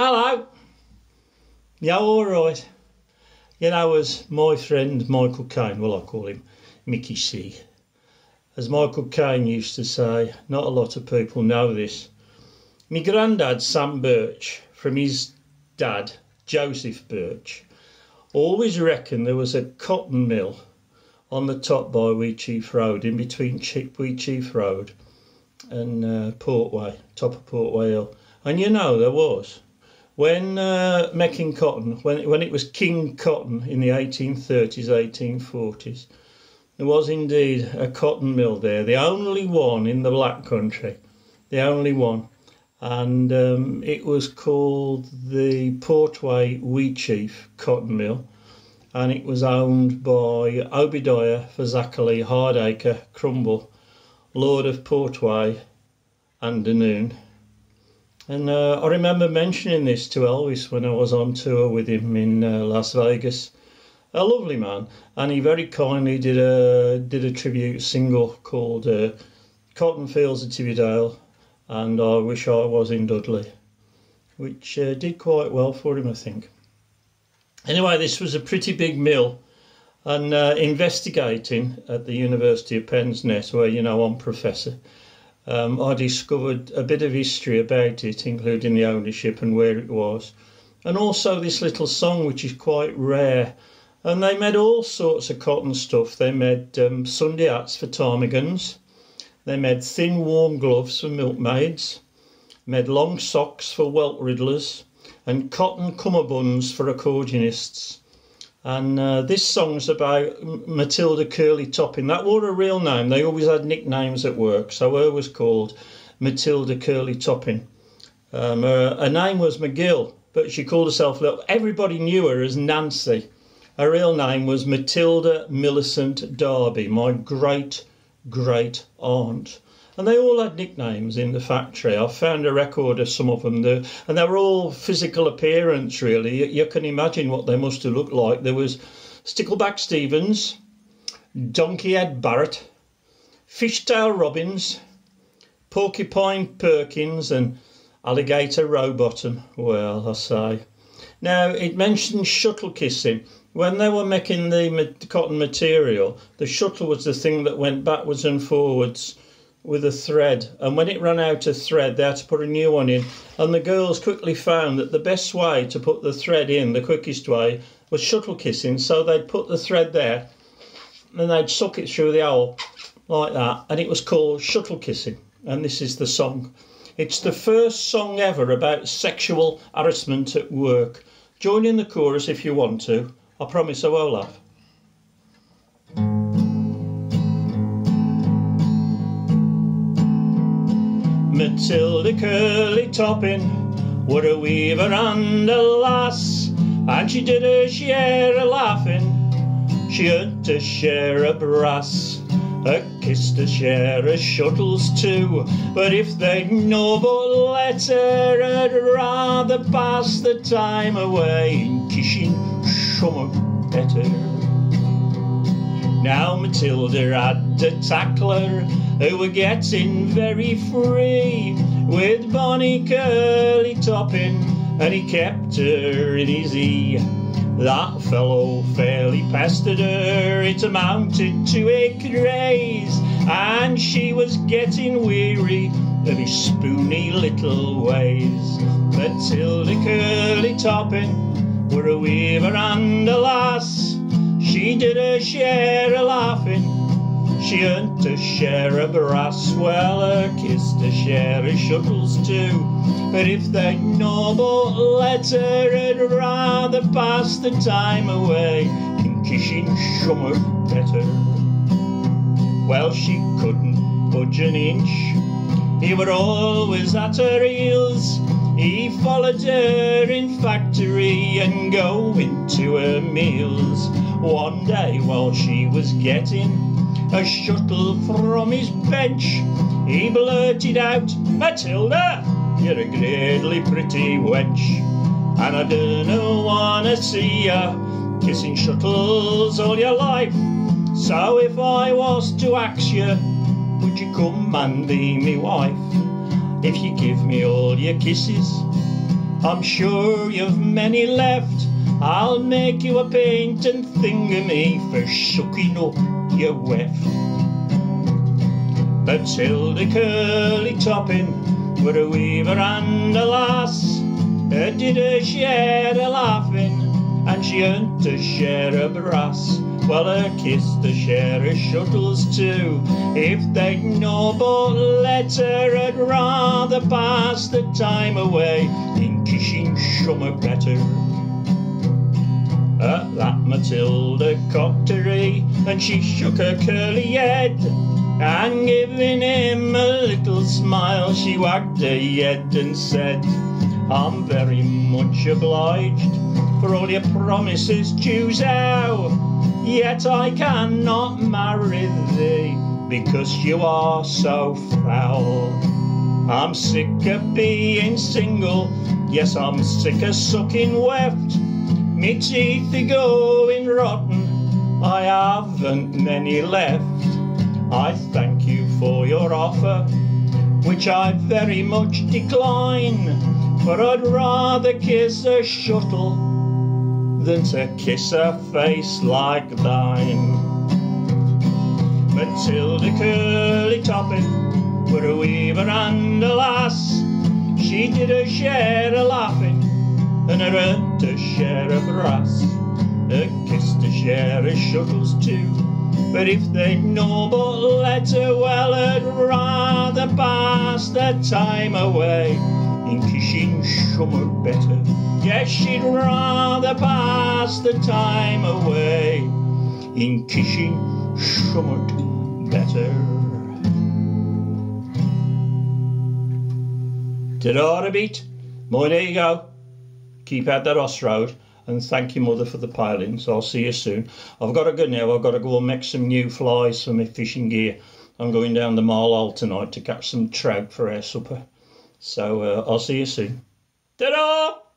Hello. Yeah, all right. You know, as my friend Michael Caine, well, I call him Mickey C. As Michael Caine used to say, not a lot of people know this. My granddad, Sam Birch, from his dad, Joseph Birch, always reckoned there was a cotton mill on the top by Wheatsheaf Road, in between Wheatsheaf Road and uh, Portway, top of Portway Hill. And you know, there was. When uh, making cotton, when, when it was King Cotton in the 1830s, 1840s, there was indeed a cotton mill there, the only one in the Black Country, the only one. And um, it was called the Portway Wheatsheaf Cotton Mill, and it was owned by Obadiah Fazakerley Hardacre Crumble, Lord of Portway and Dunoon. And uh, I remember mentioning this to Elvis when I was on tour with him in uh, Las Vegas. A lovely man, and he very kindly did a did a tribute single called uh, "Cotton Fields of Tividale," and "I Wish I Was in Dudley," which uh, did quite well for him, I think. Anyway, this was a pretty big mill, and uh, investigating at the University of Pensnett, where you know I'm professor um, I discovered a bit of history about it, including the ownership and where it was, and also this little song, which is quite rare. And they made all sorts of cotton stuff. They made um, Sunday hats for ptarmigans. They made thin, warm gloves for milkmaids. Made long socks for welt riddlers, and cotton cummerbunds for accordionists. And uh, this song's about Matilda Curly Topping. That was a real name. They always had nicknames at work. So her was called Matilda Curly Topping. Um, her, her, name was McGill, but she called herself, everybody knew her as Nancy. Her real name was Matilda Millicent Darby, my great great aunt and they all had nicknames in the factory. I found a record of some of them, there, and they were all physical appearance. Really, you, you can imagine what they must have looked like. There was Stickleback Stevens, Donkeyhead Barrett, Fishtail Robbins, Porcupine Perkins, and Alligator Rowbottom. Well, I say. Now it mentions shuttle kissing. When they were making the cotton material, the shuttle was the thing that went backwards and forwards with a thread, and when it ran out of thread, they had to put a new one in. And the girls quickly found that the best way to put the thread in, the quickest way, was shuttle kissing. So they'd put the thread there, and they'd suck it through the hole like that, and it was called shuttle kissing. And this is the song. It's the first song ever about sexual harassment at work. Join in the chorus if you want to. I promise I won't laugh. Matilda Curly Topping were a weaver and a lass, and she did her share of laughing. She had her share of brass, her kiss to share of shuttles too. But if they'd no but let her, I'd rather pass the time away in kissing summer better. Now Matilda had a tackler who were getting very free with Bonnie curly topping, and he kept her in his ear. That fellow fairly pestered her, it amounted to a craze, and she was getting weary of his spoony little ways. Matilda Curly Topping were a weaver and a lass she did her share of laughing, she earned her share of brass, well, her kissed her share of shuttles too. But if they'd no but let her, I'd rather pass the time away in kissing summer better. Well, she couldn't budge an inch, he were always at her heels. He followed her in factory and going to her meals. One day while she was getting a shuttle from his bench, he blurted out, Matilda, you're a greatly pretty wench. And I don't wanna see ya kissing shuttles all your life. So if I was to ask you, would you come and be me wife? If you give me all your kisses, I'm sure you've many left. I'll make you a painting me for sucking up your weft. Matilda Curly Topping were a weaver and a lass. Her did her share of laughing, and she earned her share of brass. Well, her kissed her share of shuttles too. If they'd no but let her, I'd rather pass the time away in kissing summer better. At that Matilda eye, and she shook her curly head. And giving him a little smile, she wagged her head and said, I'm very much obliged for all your promises, how. Yet I cannot marry thee because you are so foul. I'm sick of being single, yes, I'm sick of sucking weft. Me teeth are going rotten, I haven't many left. I thank you for your offer, which I very much decline. But I'd rather kiss a shuttle than to kiss a face like thine. Matilda Curly Topping were a weaver and a lass. She did her share of laughing and her her share a brass. a kiss to share a shuttles too. But if they'd no but let her, well, I'd rather pass the time away in kissing summer better. Yes, she'd rather pass the time away in kissing summer better. Did I beat? Boy, there you go. Keep out that Ross Road and thank your mother for the pilings. I'll see you soon. I've got to go now. I've got to go and make some new flies for my fishing gear. I'm going down the Marl tonight to catch some trout for our supper. So uh, I'll see you soon. Ta-da!